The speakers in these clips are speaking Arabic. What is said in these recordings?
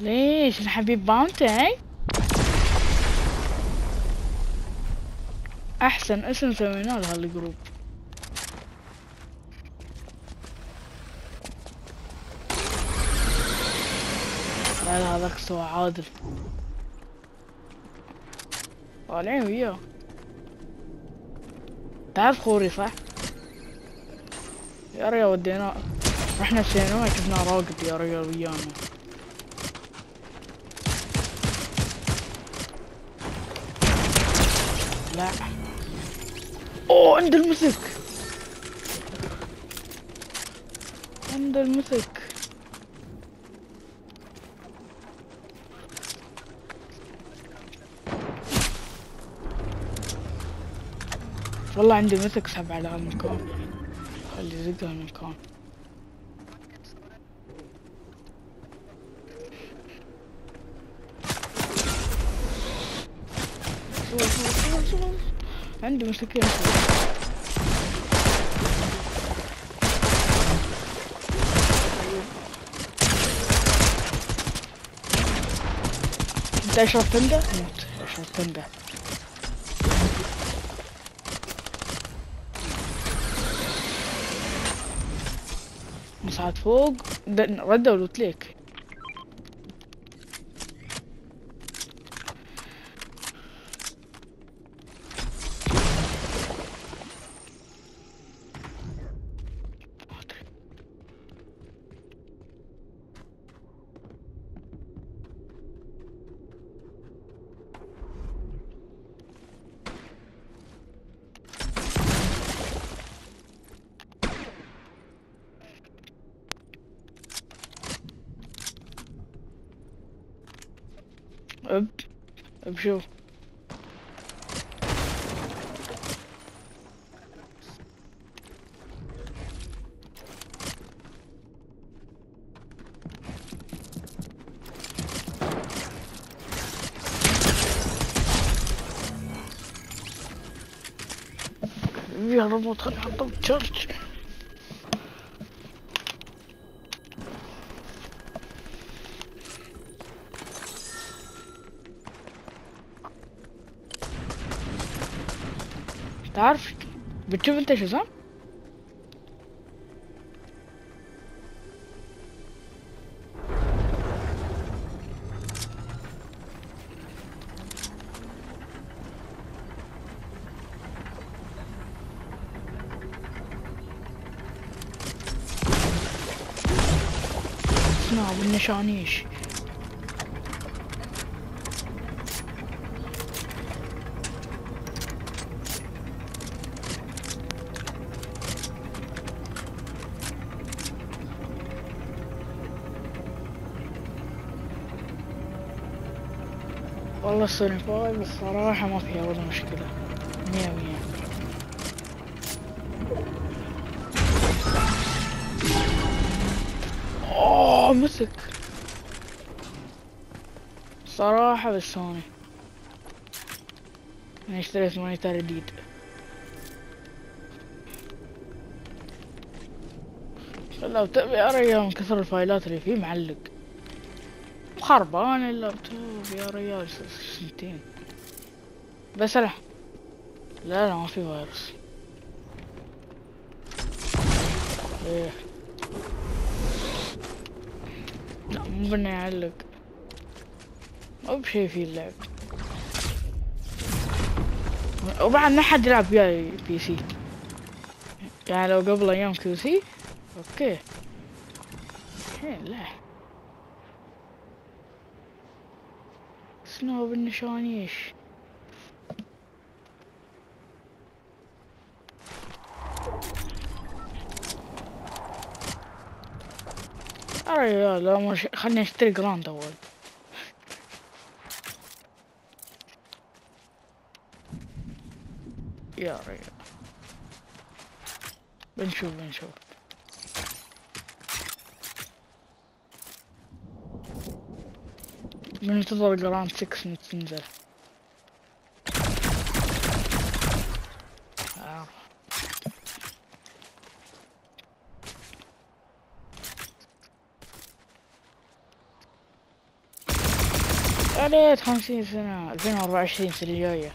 ليش؟ الحبيب باونتي أحسن اسم سويناه لهالجروب لا لا هذاك سوى عادل. طالعين وياه. تعرف خوري صح؟ يا ريال وديناه رحنا السينما شفنا راقد يا ريال ويانا. لا. أوه عند المسك. عند المسك. والله عندي مسك سحب على هالمكان خلي يزق هالمكان عندي مسكين انت اشرب تندة؟ موت اشرب تندة. مساعد فوق. ردوا لوتليك اب بشوف يا رب خلي احطه بتشارج تعرف بتشوف انت شو صح؟ اسمع بالنشانيش والله ال Sony five الصراحة ما فيها ولا مشكلة. مية مية. اوه مسك. صراحة بالسوني. أنا اشتريت monitor جديد. لو تبي ارى من كثر الفايلات اللي فيه معلق. خربان اللابتوب يا ريال سنتين. بس لا لا لا ما في فيروس. إيه. لا مو بانه يعلق مو بشي في اللعب. وبعد ما حد يلعب وياي بي سي. يعني لو قبل أيام كيو سي أوكي. الحين لا. سنو بالنشانيش. أرى يا لا مش خلني أشتري جراند أول. يا ريال بنشوف بنشوف. بننتظر جراند 6 تنزل آه. عليت خمسين سنة ألفين وأربعة وعشرين السنة الجاية.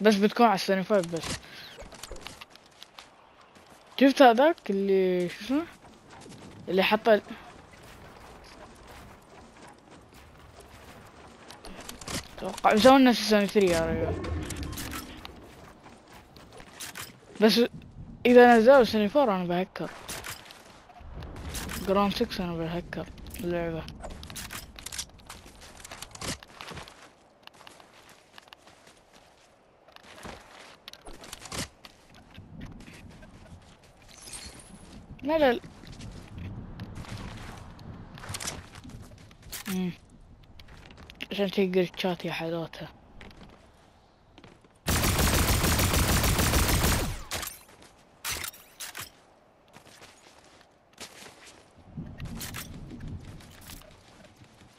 بس بتكون على السنة فايف بس. شفت هذاك اللي شو اسمه؟ اللي حط أتوقع مسوي نفس السنة 3 يا رجال بس إذا نزلوا سنة 4 أنا بهكر. جراند 6 أنا بهكر اللعبة. لا لا لا. مم. عشان تقدر تشات يا حالاتها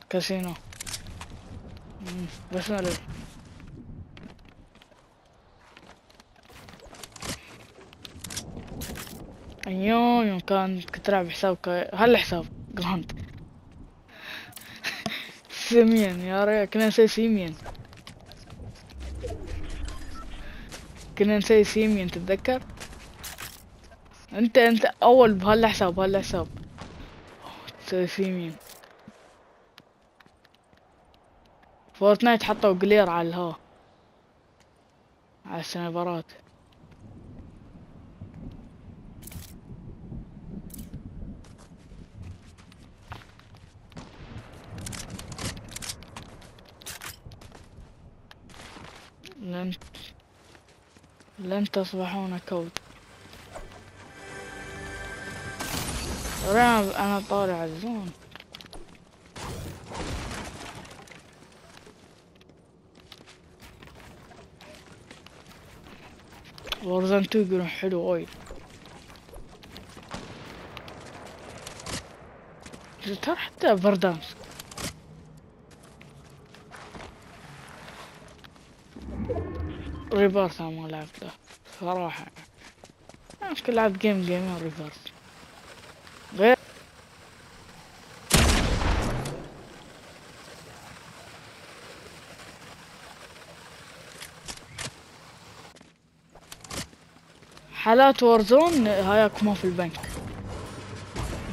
كاسينو. بس ما أيوه يوم كان كنت العب حساب ك... هلا حساب؟ جراند سيمين يا ريت. كنا نسوي سيمين كنا نسوي سيمين تتذكر؟ انت أنت أول بهالحساب بهالحساب تسوي سيمين فورتنايت حطوا جلير على الهوا على السنايبرات لن لن تصبحون كود أنا أنا طالع الزون. وارزان 2 يقولون حلو وايد. ترى حتى فردانس ريفرس أنا ما لعبته صراحة. ممكن لعبت جيم جيمين ريفرس غير حالات وارزون هاياك ما في البنك.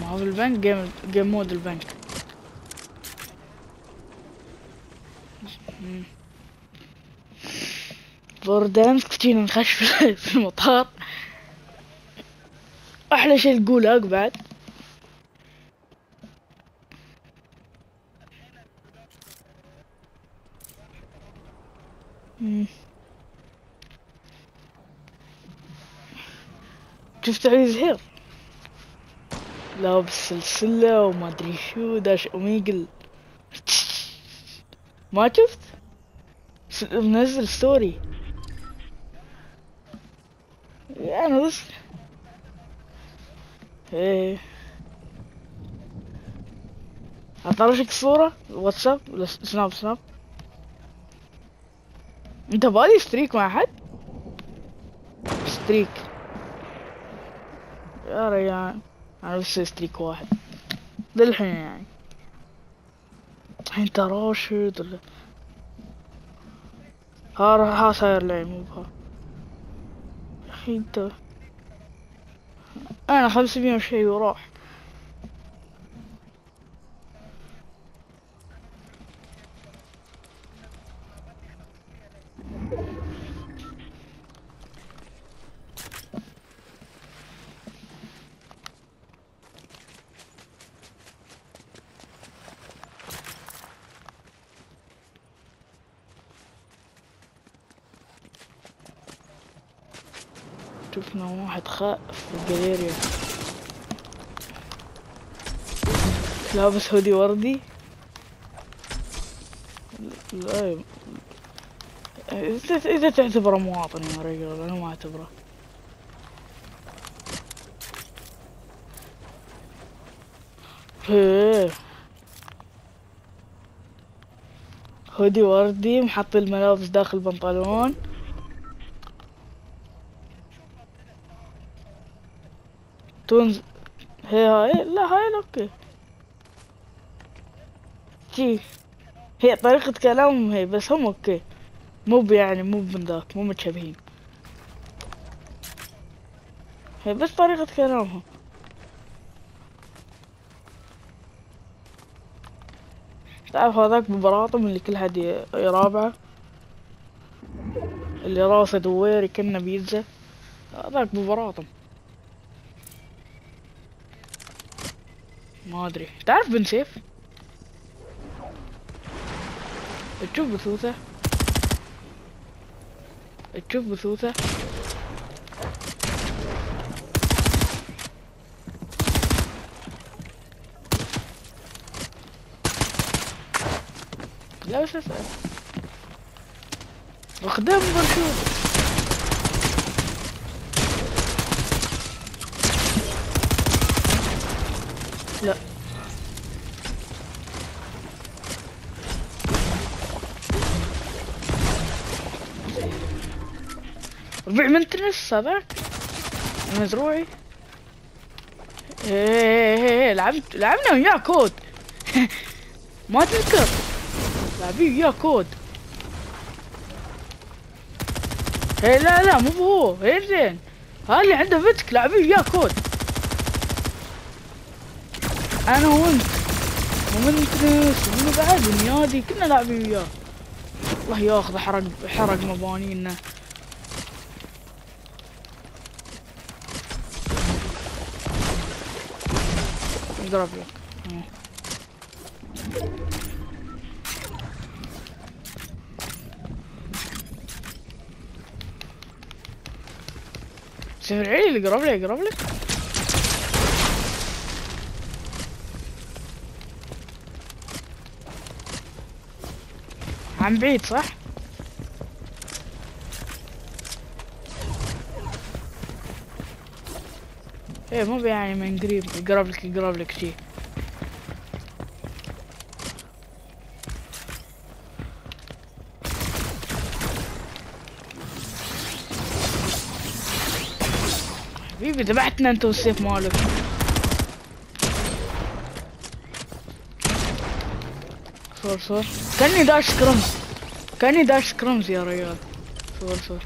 ما في البنك جيم جيم مود البنك. مم. فوردانس كنتينا نخش في المطار. أحلى شي الجولاج بعد. شفت علي زهير لابس سلسلة وما أدري شو داش أوميجل. ما شفت؟ منزل story. أنا بس إيه. اطرشك صورة واتساب ولا Snap Snap. انت بادي streak مع حد؟ streak. يا ريان. أنا بس streak واحد. للحين يعني. انت راشد ولا ها ها صاير لعب مو بها. انت أنا خمسمية وشي وراح. شفنا واحد خائف في الجاليريا. لابس هودي وردي. لا إذا تعتبره مواطن يا رجال أنا ما أعتبره. إيه. هودي وردي محط الملابس داخل البنطلون تونز هي هاي؟ لا هاي أوكي. جي. هي طريقة كلامهم هي بس هم أوكي. مو يعني مو من ذاك مو متشابهين. هي بس طريقة كلامهم. تعرف هذاك ببراطم اللي كل حد يرابعه اللي راسه دويري كنا بيتزا. هذاك ببراطم. ما أدري. تعرف بن سيف؟ تشوف بثوثه؟ تشوف بثوثه؟ لا بس أسأل. اخدم برشوت لا. ربع من تنس هذاك المزروعي إيه لعبت لعبنا وياه كود. ما تذكر. لاعبين وياه كود. إيه لا لا مو هو إيه زين. هذا اللي عنده فتك لاعبين وياه كود. أنا وأنت. ومن تنس ومن بعد ونيادي كنا لاعبين وياه الله ياخذ حرق حرق مبانينا. اضرب لك. آه. سفر علي اللي قرب لي قرب لي. عن بعيد صح؟ إيه مو يعني من قريب يقرب لك يقرب لك شي حبيبي ذبحتنا أنت والسيف مالك صور صور كاني داش كرمز كاني داش كرمز يا ريال صور صور